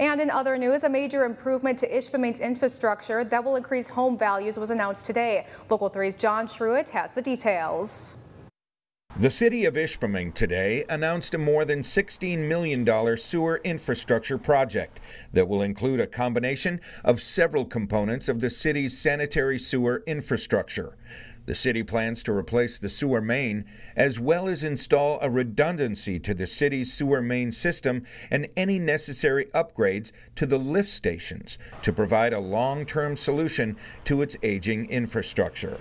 And in other news, a major improvement to Ishpeming's infrastructure that will increase home values was announced today. Local 3's John Truitt has the details. The city of Ishpeming today announced a more than $16 million sewer infrastructure project that will include a combination of several components of the city's sanitary sewer infrastructure. The city plans to replace the sewer main as well as install a redundancy to the city's sewer main system and any necessary upgrades to the lift stations to provide a long term solution to its aging infrastructure.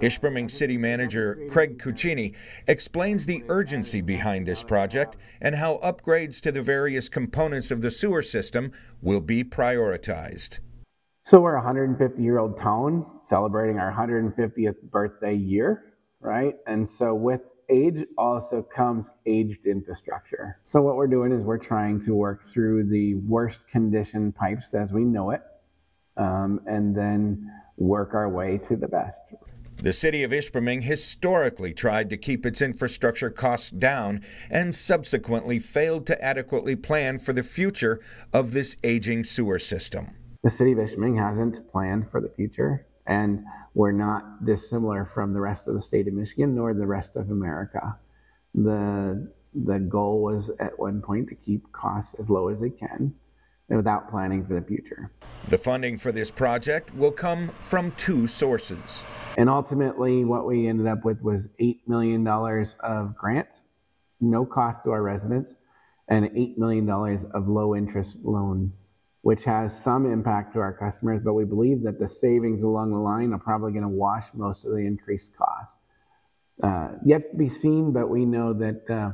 Ishpeming City Manager Craig Cugini explains the urgency behind this project and how upgrades to the various components of the sewer system will be prioritized. So we're a 150 year old town celebrating our 150th birthday year, right? And so with age also comes aged infrastructure. So what we're doing is we're trying to work through the worst condition pipes as we know it, um, and then work our way to the best. The city of Ishpeming historically tried to keep its infrastructure costs down and subsequently failed to adequately plan for the future of this aging sewer system. The city of Ishpeming hasn't planned for the future, and we're not dissimilar from the rest of the state of Michigan nor the rest of America. The, the goal was at one point to keep costs as low as they can without planning for the future. The funding for this project will come from two sources. And ultimately, what we ended up with was $8 million of grants, no cost to our residents, and $8 million of low interest loan, which has some impact to our customers, but we believe that the savings along the line are probably going to wash most of the increased costs. Uh, yet to be seen, but we know that. Uh,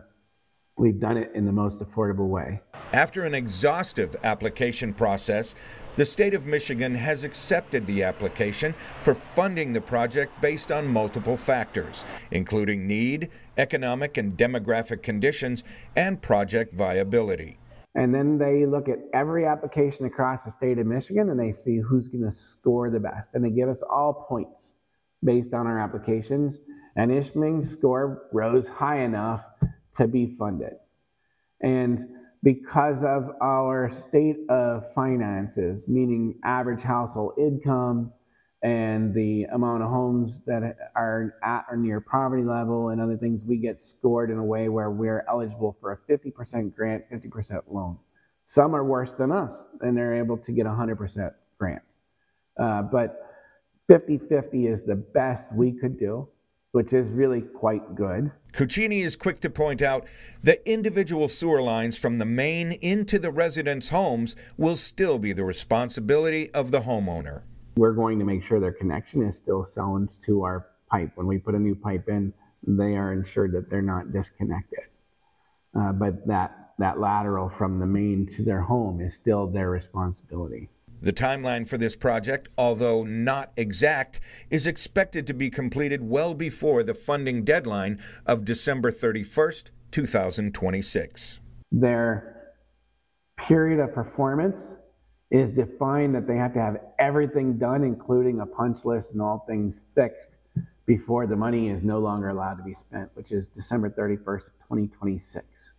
We've done it in the most affordable way. After an exhaustive application process, the state of Michigan has accepted the application for funding the project based on multiple factors, including need, economic and demographic conditions, and project viability. And then they look at every application across the state of Michigan and they see who's going to score the best. And they give us all points based on our applications. And Ishpeming's score rose high enough to be funded. And because of our state of finances, meaning average household income and the amount of homes that are at or near poverty level and other things, we get scored in a way where we're eligible for a 50% grant, 50% loan. Some are worse than us, and they're able to get 100% grant. Uh, but 50 50 is the best we could do which is really quite good. Cugini is quick to point out that individual sewer lines from the main into the residents' homes will still be the responsibility of the homeowner. We're going to make sure their connection is still sound to our pipe. When we put a new pipe in, they are ensured that they're not disconnected. Uh, but that, that lateral from the main to their home is still their responsibility. The timeline for this project, although not exact, is expected to be completed well before the funding deadline of December 31st, 2026. Their period of performance is defined that they have to have everything done, including a punch list and all things fixed, before the money is no longer allowed to be spent, which is December 31st, 2026.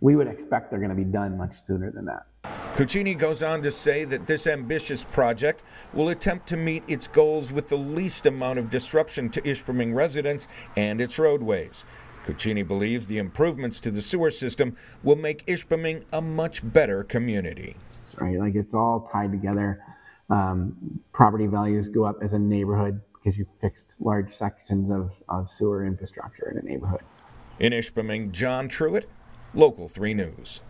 We would expect they're going to be done much sooner than that. Cugini goes on to say that this ambitious project will attempt to meet its goals with the least amount of disruption to Ishpeming residents and its roadways. Cugini believes the improvements to the sewer system will make Ishpeming a much better community. Right. Like it's all tied together. Um, property values go up as a neighborhood because you fixed large sections of, of sewer infrastructure in a neighborhood. In Ishpeming, John Truitt, Local 3 News.